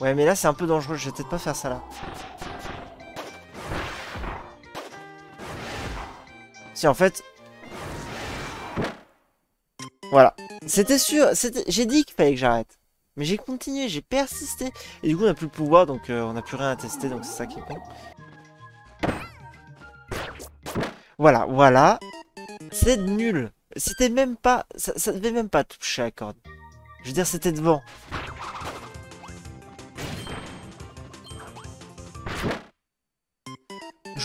Ouais, mais là, c'est un peu dangereux. Je vais peut-être pas faire ça, là. Si, en fait... Voilà. C'était sûr. J'ai dit qu'il fallait que j'arrête. Mais j'ai continué, j'ai persisté. Et du coup, on n'a plus le pouvoir, donc euh, on n'a plus rien à tester, donc c'est ça qui est con. Voilà, voilà. C'est nul. C'était même pas... Ça, ça devait même pas toucher la corde. Je veux dire, c'était devant.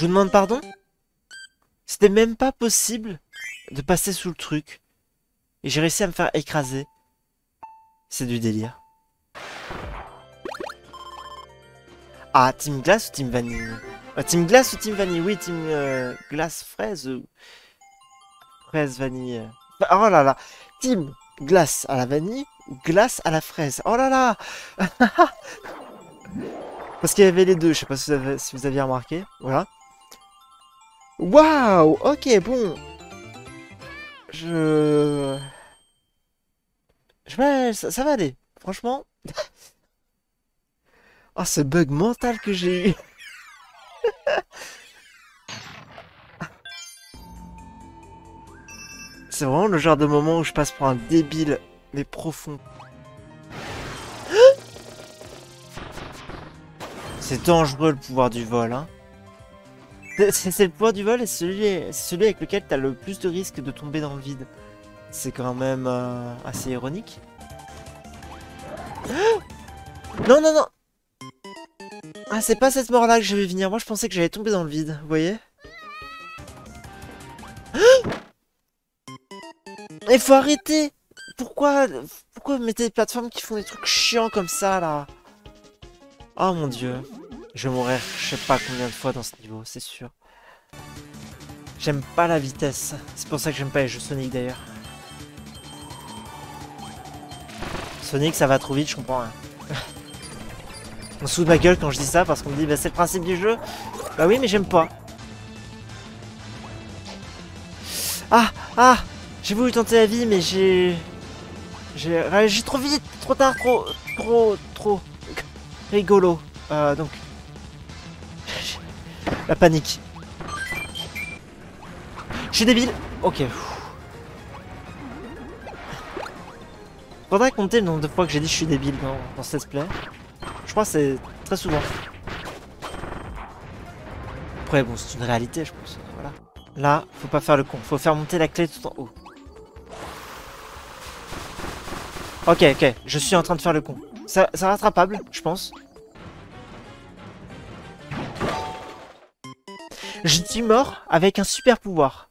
Je vous demande pardon C'était même pas possible de passer sous le truc. Et j'ai réussi à me faire écraser. C'est du délire. Ah, Team Glace ou Team Vanille euh, Team Glace ou Team Vanille Oui, Team euh, Glace Fraise ou... Fraise Vanille. Oh là là Team Glace à la vanille ou Glace à la fraise? Oh là là Parce qu'il y avait les deux, je sais pas si vous, avez, si vous aviez remarqué. Voilà. Waouh Ok, bon. Je... Je vais... Ça, va aller. Franchement. oh, ce bug mental que j'ai eu. C'est vraiment le genre de moment où je passe pour un débile, mais profond. C'est dangereux le pouvoir du vol, hein. C'est le pouvoir du vol et celui, celui avec lequel tu as le plus de risque de tomber dans le vide. C'est quand même euh, assez ironique. non, non, non Ah, c'est pas cette mort-là que je vais venir. Moi, je pensais que j'allais tomber dans le vide, vous voyez Il faut arrêter Pourquoi Pourquoi vous mettez des plateformes qui font des trucs chiants comme ça, là? Oh mon dieu je vais mourir je sais pas combien de fois dans ce niveau, c'est sûr. J'aime pas la vitesse. C'est pour ça que j'aime pas les jeux Sonic d'ailleurs. Sonic ça va trop vite, je comprends on se fout de ma gueule quand je dis ça parce qu'on me dit bah c'est le principe du jeu. Bah oui mais j'aime pas. Ah Ah J'ai voulu tenter la vie mais j'ai... J'ai réagi trop vite, trop tard, trop... Trop... Trop... Rigolo. Euh, donc la panique. Je suis débile. Ok. Faudrait compter le nombre de fois que j'ai dit je suis débile dans, dans ce let's play. Je crois que c'est très souvent. Après bon c'est une réalité je pense. Voilà. Là, faut pas faire le con. Faut faire monter la clé tout en haut. Ok, ok. Je suis en train de faire le con. C'est rattrapable, je pense. Je suis mort avec un super pouvoir.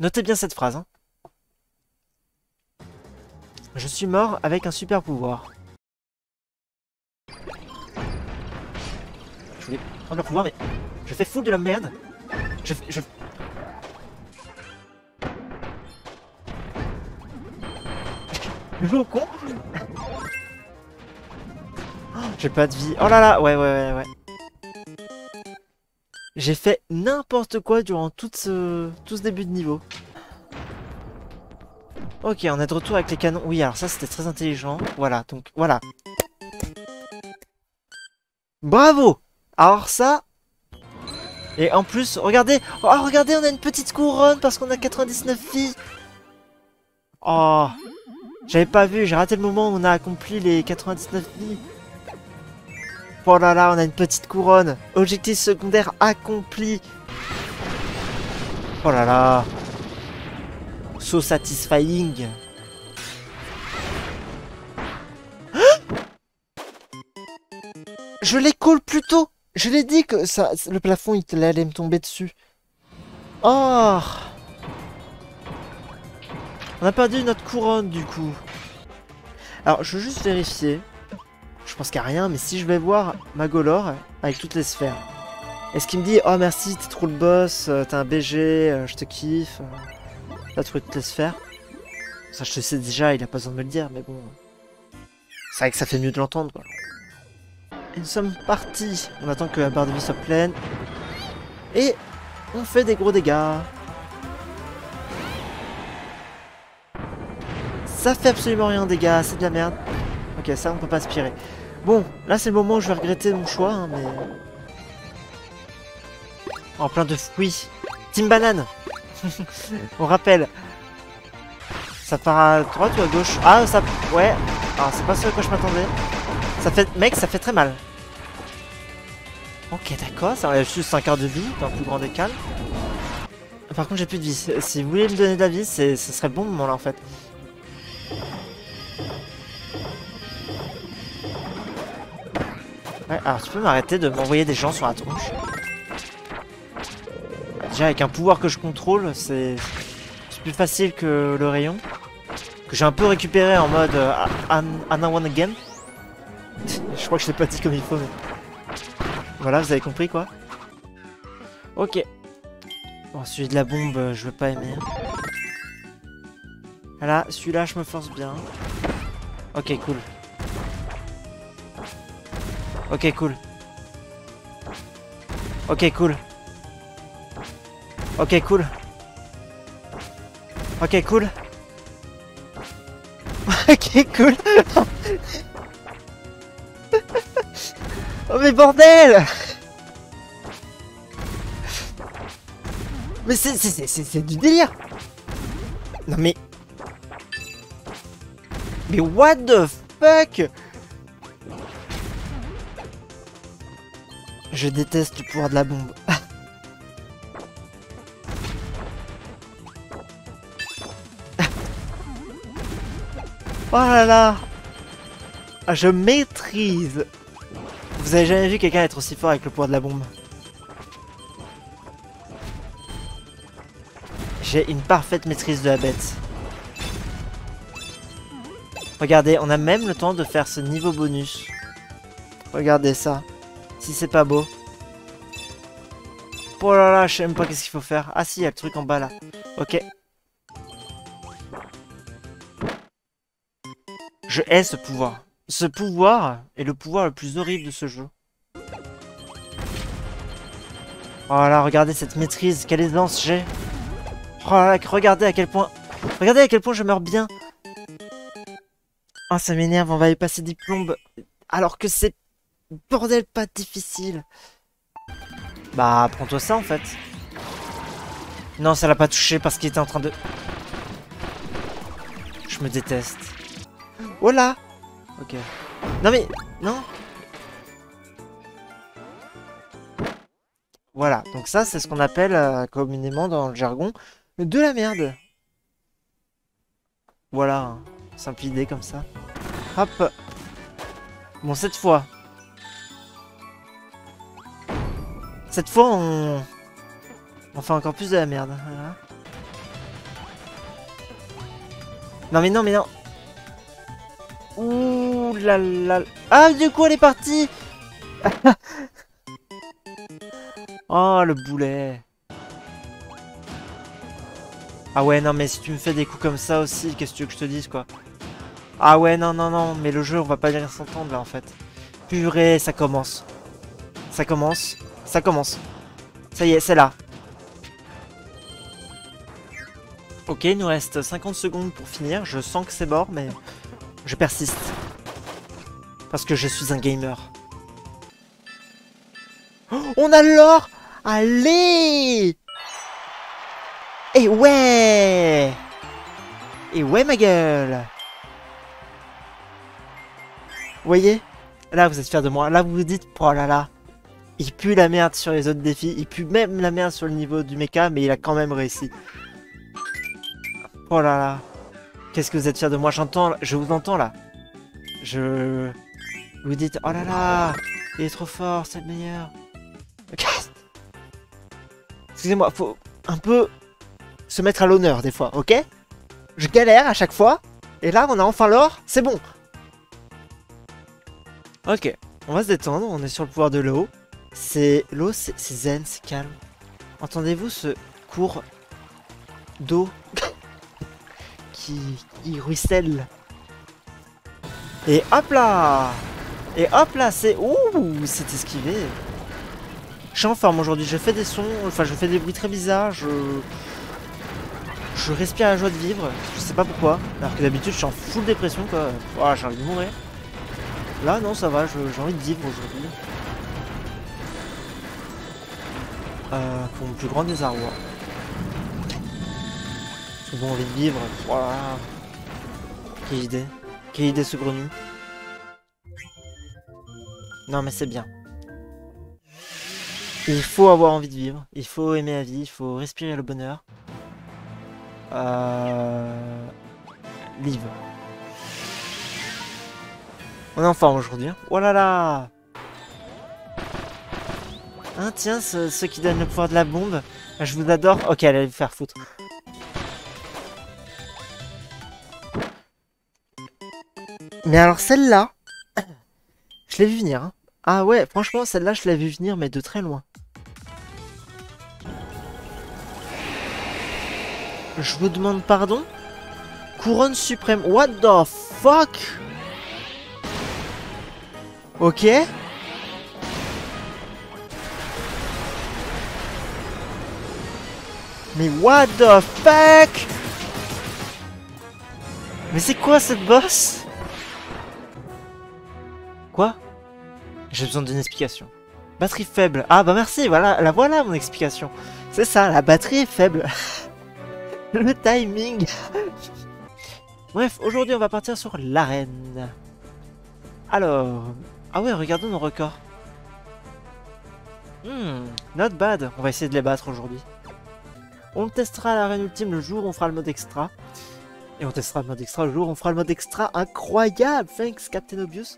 Notez bien cette phrase. Hein. Je suis mort avec un super pouvoir. Je voulais prendre le pouvoir, mais je fais full de la merde. Je. Je... Je joue au con J'ai pas de vie. Oh là là Ouais, ouais, ouais, ouais. J'ai fait n'importe quoi durant tout ce, tout ce début de niveau. Ok, on est de retour avec les canons. Oui, alors ça, c'était très intelligent. Voilà, donc, voilà. Bravo Alors ça... Et en plus, regardez Oh, regardez, on a une petite couronne parce qu'on a 99 filles Oh J'avais pas vu, j'ai raté le moment où on a accompli les 99 filles. Oh là là, on a une petite couronne. Objectif secondaire accompli. Oh là là. So satisfying. Je l'écoule plus tôt. Je l'ai dit que le plafond il allait me tomber dessus. Oh On a perdu notre couronne du coup. Alors je veux juste vérifier. Je pense qu'il n'y a rien, mais si je vais voir Magolor avec toutes les sphères, est-ce qu'il me dit Oh merci, t'es trop le boss, euh, t'es un BG, euh, je te kiffe, euh, t'as trouvé toutes les sphères Ça, je te sais déjà, il a pas besoin de me le dire, mais bon. C'est vrai que ça fait mieux de l'entendre, quoi. Et nous sommes partis. On attend que la barre de vie soit pleine. Et on fait des gros dégâts. Ça fait absolument rien dégâts, c'est de la merde. Ok, ça on peut pas aspirer. Bon, là c'est le moment où je vais regretter mon choix, hein, mais... En plein de fruits. Team Banane On rappelle. Ça part à droite ou à gauche? Ah, ça... Ouais. Alors, c'est pas ce à quoi je m'attendais. Ça fait... Mec, ça fait très mal. Ok, d'accord. Ça enlève juste un quart de vie dans le plus grand des calmes. Par contre, j'ai plus de vie. Si vous voulez me donner de la vie, ce serait bon moment là en fait. Ouais, alors tu peux m'arrêter de m'envoyer des gens sur la tronche. Déjà avec un pouvoir que je contrôle, c'est plus facile que le rayon. Que j'ai un peu récupéré en mode Anna One Again. je crois que je l'ai pas dit comme il faut, mais... Voilà, vous avez compris quoi. Ok. Bon, celui de la bombe, euh, je veux pas aimer. Voilà, celui-là, je me force bien. Ok, cool. Ok, cool. Ok, cool. Ok, cool. Ok, cool. ok, cool. oh mais bordel Mais c'est du délire Non mais... Mais what the fuck? Je déteste le pouvoir de la bombe. oh là là ah, Je maîtrise Vous avez jamais vu quelqu'un être aussi fort avec le pouvoir de la bombe? J'ai une parfaite maîtrise de la bête. Regardez, on a même le temps de faire ce niveau bonus. Regardez ça. Si c'est pas beau. Oh là là, je sais même pas qu'est-ce qu'il faut faire. Ah si, il y a le truc en bas là. Ok. Je hais ce pouvoir. Ce pouvoir est le pouvoir le plus horrible de ce jeu. Voilà, regardez cette maîtrise, quelle aisance j'ai. Oh là là, regardez à quel point... Regardez à quel point je meurs bien. Ah, ça m'énerve, on va y passer des plombes. Alors que c'est Bordel, pas difficile. Bah, prends-toi ça en fait. Non, ça l'a pas touché parce qu'il était en train de... Je me déteste. Voilà Ok. Non mais... Non Voilà, donc ça c'est ce qu'on appelle euh, communément dans le jargon de la merde. Voilà, hein. simple idée comme ça. Hop Bon, cette fois, Cette fois, on... On fait encore plus de la merde. Non mais non mais non. Ouh là là. Ah du coup elle est partie. Oh le boulet. Ah ouais non mais si tu me fais des coups comme ça aussi, qu'est-ce que tu veux que je te dise quoi? Ah ouais non non non mais le jeu on va pas bien s'entendre là en fait. Purée ça commence. Ça commence ça commence. Ça y est, c'est là. Ok, il nous reste 50 secondes pour finir. Je sens que c'est mort, mais je persiste. Parce que je suis un gamer. Oh, on a l'or Allez Et ouais Et ouais, ma gueule Vous voyez? Là, vous êtes fiers de moi. Là, vous vous dites, oh là là, il pue la merde sur les autres défis, il pue même la merde sur le niveau du mecha, mais il a quand même réussi. Oh là là. Qu'est-ce que vous êtes fiers de moi? J'entends, je vous entends là. Je... Vous dites, oh là là, il est trop fort, c'est le meilleur. Excusez-moi, faut un peu se mettre à l'honneur des fois, ok? Je galère à chaque fois, et là on a enfin l'or, c'est bon. Ok, on va se détendre, on est sur le pouvoir de l'eau. C'est l'eau, c'est zen, c'est calme. Entendez-vous ce cours d'eau qui, ruisselle? Et hop là Et hop là, c'est... Ouh, c'est esquivé. Je suis en forme aujourd'hui, je fais des sons, enfin je fais des bruits très bizarres, je... Je respire la joie de vivre, je sais pas pourquoi. Alors que d'habitude je suis en full dépression quoi. Oh, j'ai envie de mourir. Là, non, ça va, j'ai envie de vivre aujourd'hui. Euh, pour mon plus grand désarroi. J'ai envie de vivre. Voilà. Quelle idée. Quelle idée ce grenu. Non mais c'est bien. Il faut avoir envie de vivre. Il faut aimer la vie. Il faut respirer le bonheur. Euh... Live. On est en forme aujourd'hui. Hein. Oh là là Hein, tiens, ceux, qui donnent le pouvoir de la bombe. Je vous adore. Ok, allez vous faire foutre. Mais alors celle-là, je l'ai vu venir. Hein. Ah ouais, franchement, celle-là, je l'ai vu venir, mais de très loin. Je vous demande pardon? Couronne suprême. What the fuck? Ok Mais what the fuck? Mais c'est quoi cette boss Quoi? J'ai besoin d'une explication. Batterie faible. Ah bah merci, voilà, la voilà mon explication. C'est ça, la batterie est faible. Le timing. Bref, aujourd'hui on va partir sur l'arène. Alors... Ah ouais, regardons nos records. Hmm, not bad. On va essayer de les battre aujourd'hui. On testera l'arène ultime le jour où on fera le mode extra. Et on testera le mode extra le jour où on fera le mode extra incroyable. Thanks Captain Obvious.